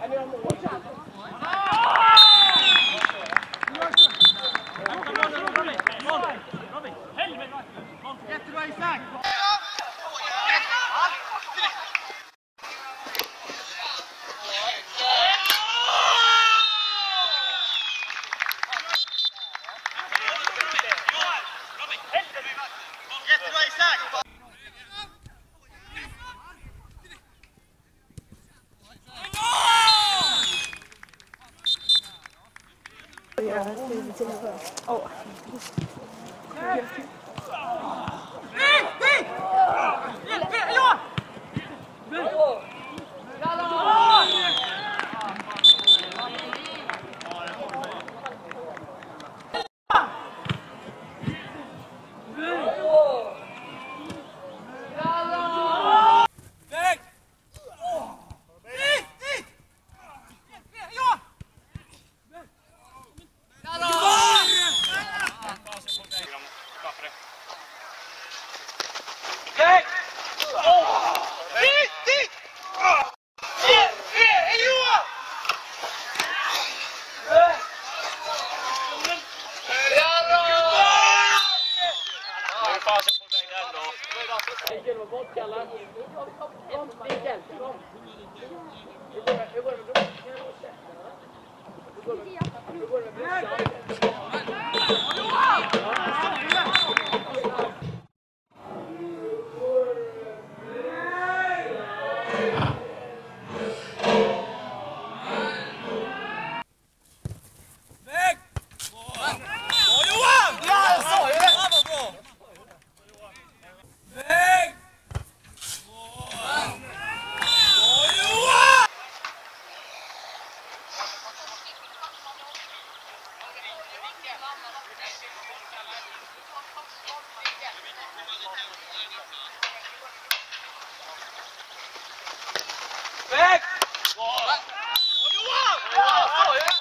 Anh em một shot. Oh. Yeah. Mikael, var bort kallar. Kom, Mikael, kom. Hur går det? Hur går det? Hur går det? 我来，我给忘了，我给忘。